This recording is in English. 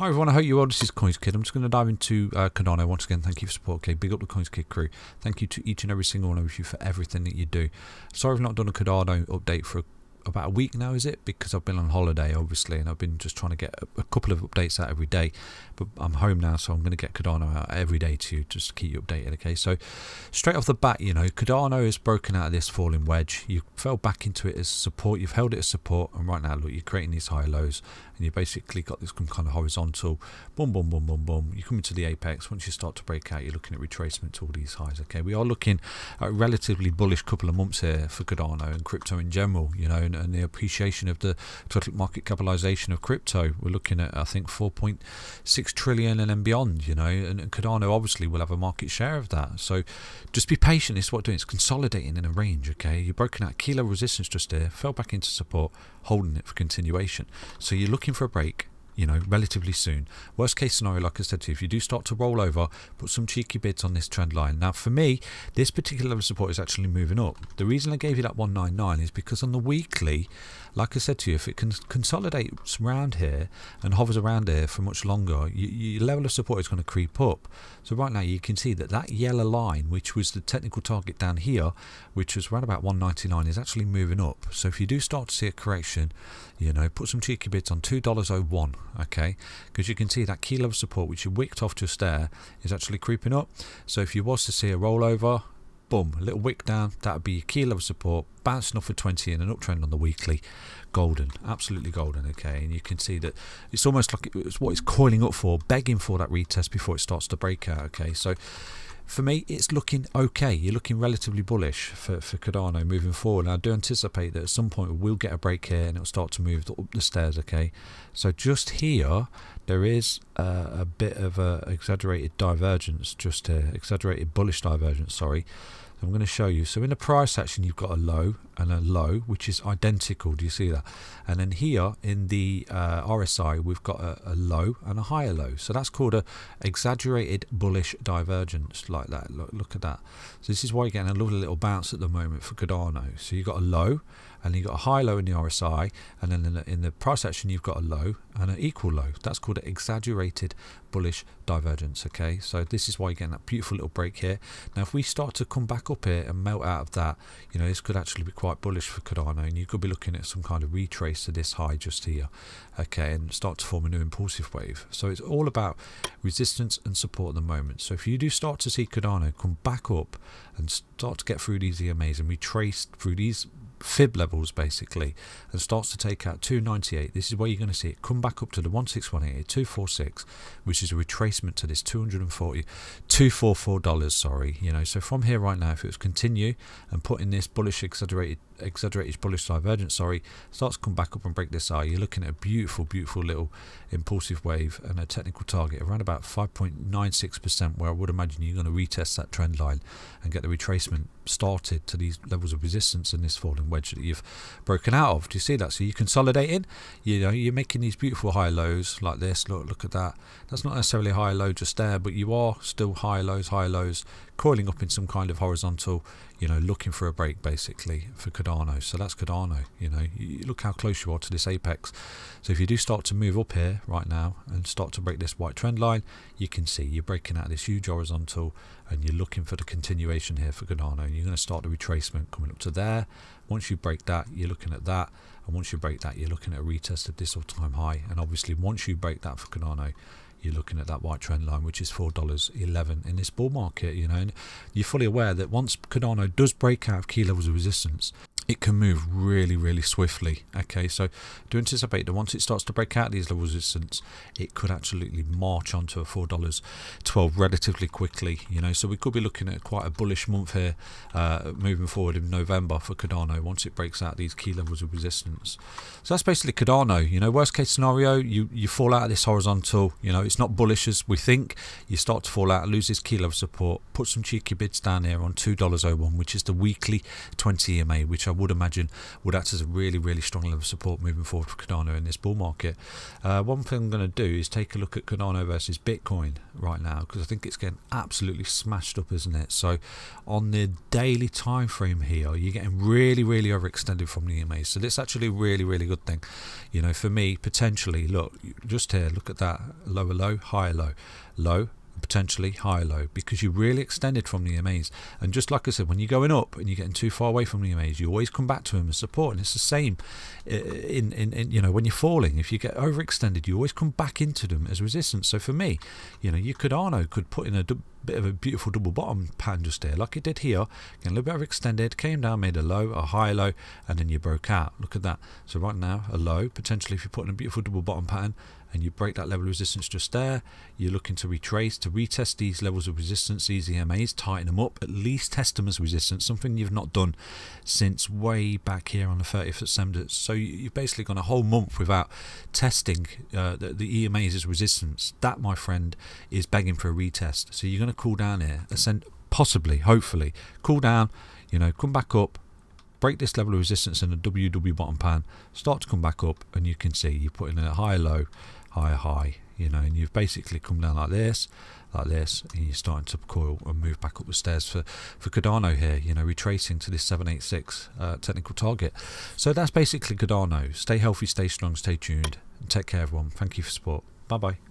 Hi everyone, I hope you're well. This is CoinsKid. I'm just going to dive into uh, Cardano once again. Thank you for support. Okay, big up the CoinsKid crew. Thank you to each and every single one of you for everything that you do. Sorry I've not done a Cardano update for about a week now, is it? Because I've been on holiday, obviously, and I've been just trying to get a, a couple of updates out every day. But I'm home now, so I'm going to get Cardano out every day to just keep you updated. Okay, so straight off the bat, you know, Cardano is broken out of this falling wedge. You fell back into it as support. You've held it as support, and right now, look, you're creating these high lows, and you basically got this kind of horizontal, boom, boom, boom, boom, boom. You come into the apex. Once you start to break out, you're looking at retracement to all these highs. Okay, we are looking at a relatively bullish couple of months here for Cardano and crypto in general. You know, and, and the appreciation of the total market capitalization of crypto. We're looking at, I think, 4.6 trillion and then beyond, you know, and, and Cardano obviously will have a market share of that. So just be patient. It's what doing. It's consolidating in a range, okay? You're broken out kilo resistance just here, fell back into support, holding it for continuation. So you're looking for a break you know, relatively soon. Worst case scenario, like I said to you, if you do start to roll over, put some cheeky bids on this trend line. Now, for me, this particular level of support is actually moving up. The reason I gave you that 199 is because on the weekly, like I said to you, if it can consolidate around here and hovers around here for much longer, you, your level of support is going to creep up. So right now you can see that that yellow line, which was the technical target down here, which was around about 199, is actually moving up. So if you do start to see a correction, you know, put some cheeky bids on $2.01 okay? Because you can see that key level support which you wicked off just there is actually creeping up. So if you was to see a rollover boom a little wick down that would be your key level support bouncing off for 20 in an uptrend on the weekly. Golden absolutely golden okay? And you can see that it's almost like it's what it's coiling up for begging for that retest before it starts to break out okay? So for me, it's looking okay. You're looking relatively bullish for, for Cardano moving forward. And I do anticipate that at some point we'll get a break here and it'll start to move up the stairs, okay? So just here, there is a bit of a exaggerated divergence just here, exaggerated bullish divergence, sorry. I'm going to show you. So in the price action, you've got a low and a low, which is identical. Do you see that? And then here in the uh, RSI, we've got a, a, low and a higher low. So that's called a exaggerated bullish divergence like that. Look, look at that. So this is why you're getting a lovely little bounce at the moment for Cardano. So you've got a low and you've got a high low in the RSI and then in the, in the price action you've got a low and an equal low that's called an exaggerated bullish divergence okay so this is why you're getting that beautiful little break here now if we start to come back up here and melt out of that you know this could actually be quite bullish for Cardano and you could be looking at some kind of retrace to this high just here okay and start to form a new impulsive wave. So it's all about resistance and support at the moment. So if you do start to see Cardano come back up and start to get through these EMAs and retrace through these fib levels basically and starts to take out 298 this is where you're going to see it come back up to the 16188 246 which is a retracement to this 240 244 dollars sorry you know. So from here right now if it was continue and put in this bullish exaggerated exaggerated bullish divergence sorry starts to come back up and break this eye you're looking at a beautiful beautiful little impulsive wave and a technical target around about 5.96 percent where I would imagine you're going to retest that trend line and get the retracement started to these levels of resistance in this falling wedge that you've broken out of. Do you see that? So you're consolidating you know you're making these beautiful high lows like this. Look look at that. That's not necessarily high low just there but you are still high lows high lows coiling up in some kind of horizontal you know looking for a break basically for Cardano. So that's Cardano you know. You look how close you are to this apex. So if you do start to move up here right now and start to break this white trend line you can see you're breaking out this huge horizontal and you're looking for the continuation here for Cardano and you're going to start the retracement coming up to there. Once you break that you're looking at that and once you break that you're looking at a retest of this all-time high. And obviously once you break that for Cardano you're looking at that white trend line, which is $4.11 in this bull market, you know, and you're fully aware that once Cardano does break out of key levels of resistance, it can move really, really swiftly. Okay, so do anticipate that once it starts to break out these levels of resistance, it could absolutely march onto a four dollars twelve relatively quickly. You know, so we could be looking at quite a bullish month here, uh, moving forward in November for Cardano once it breaks out these key levels of resistance. So that's basically Cardano. You know, worst case scenario, you you fall out of this horizontal. You know, it's not bullish as we think. You start to fall out, lose this key level support, put some cheeky bids down here on two dollars oh one, which is the weekly twenty EMA, which I would imagine would act as a really, really strong level of support moving forward for Cardano in this bull market. Uh, one thing I'm going to do is take a look at Cardano versus Bitcoin right now because I think it's getting absolutely smashed up, isn't it? So on the daily time frame here, you're getting really, really overextended from the EMA. So that's actually a really, really good thing. You know, for me, potentially, look, just here, look at that lower low, higher low, low, potentially higher low because you really extended from the EMAs. And just like I said, when you're going up and you're getting too far away from the EMAs, you always come back to them as support. And it's the same uh, in, in, in, you know when you're falling. If you get overextended, you always come back into them as resistance. So for me, you know, you Cardano could put in a bit of a beautiful double bottom pan just there, like it did here. Getting a little bit of extended, came down, made a low, a high low, and then you broke out. Look at that. So right now, a low, potentially if you're putting a beautiful double bottom pattern, and you break that level of resistance just there, you're looking to retrace, to retest these levels of resistance, these EMAs, tighten them up, at least test them as resistance, something you've not done since way back here on the 30th of September. So you've basically gone a whole month without testing uh, the, the EMAs as resistance. That, my friend, is begging for a retest. So you're going to cool down here, ascend, possibly, hopefully, cool down, you know, come back up, break this level of resistance in the WW bottom pan, start to come back up, and you can see you're putting a high low, high high, you know, and you've basically come down like this, like this, and you're starting to coil and move back up the stairs for, for Cardano here, you know, retracing to this 786 uh, technical target. So that's basically Cardano. Stay healthy, stay strong, stay tuned, and take care everyone. Thank you for support. Bye bye.